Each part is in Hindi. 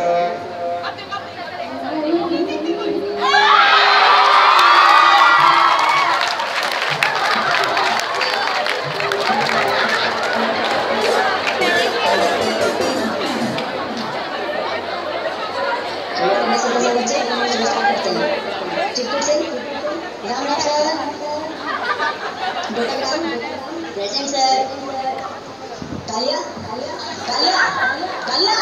uh, Kalian, kalian, kalian, kaya, kaya.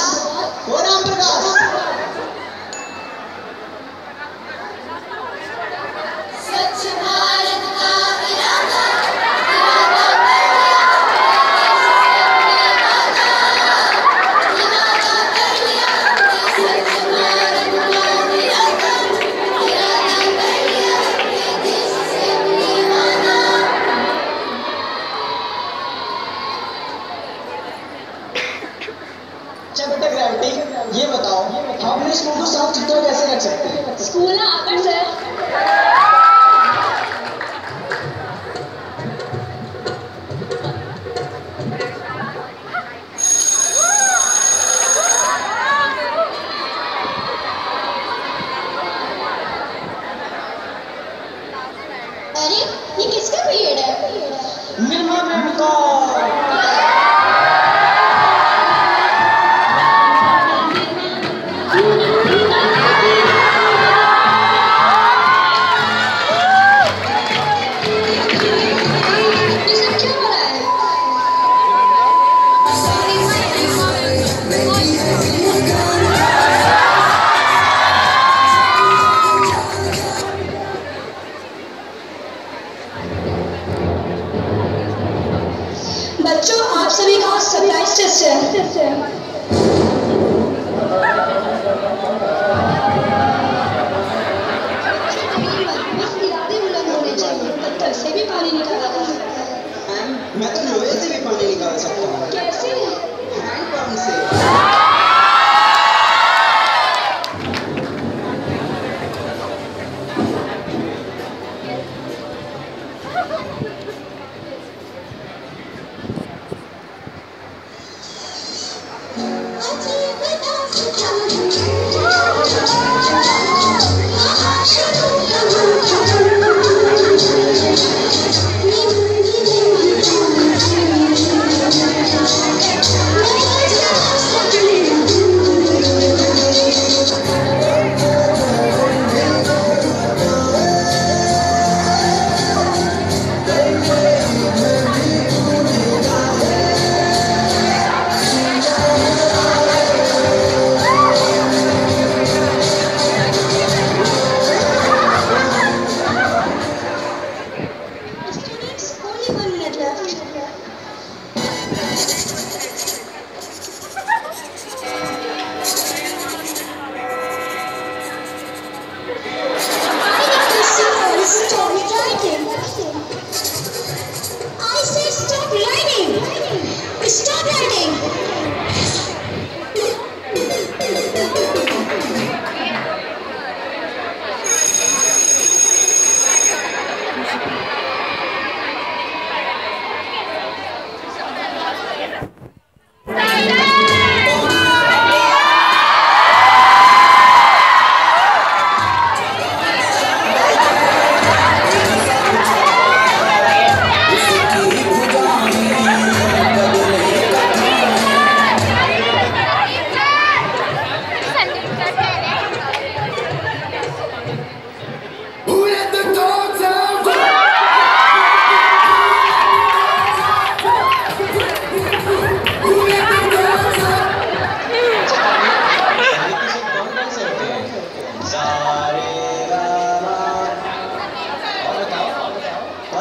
अपने स्कूल को साफ़ सुथरा कैसे रख सकते हैं। स्कूल ना अपन सर 谢谢。谢谢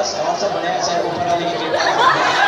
बस और सब बढ़िया सर ऊपर वाले की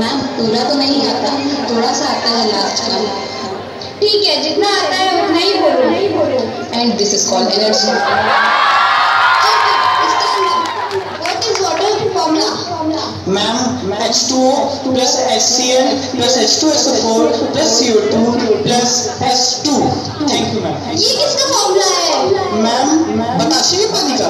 मैम पूरा तो नहीं आता थोड़ा सा आता है लास्ट का ठीक है जितना आता है उतना ही बोलो। And this is called energy ma'am H two plus H C N plus H H2O plus HCl plus H2SO4 two plus S two thank you ma'am ये किसका फॉर्मूला है? मैम बताशी पानी का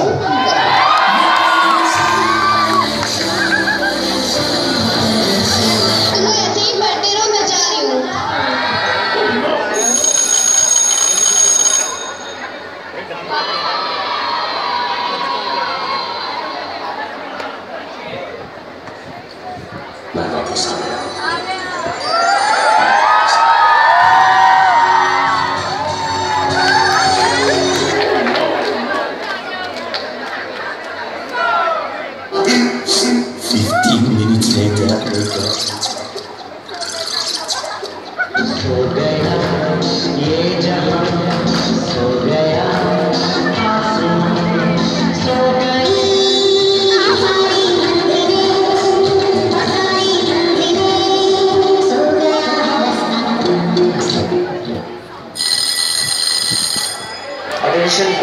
Attention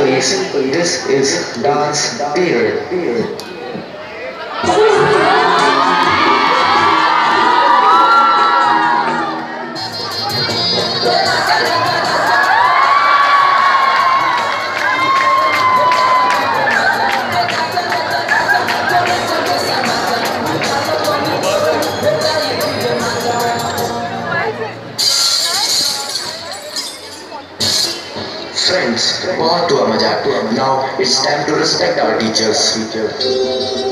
please, this is dance period. Friends, बहुत हुआ मज़ाक. Now it's time to respect our teachers.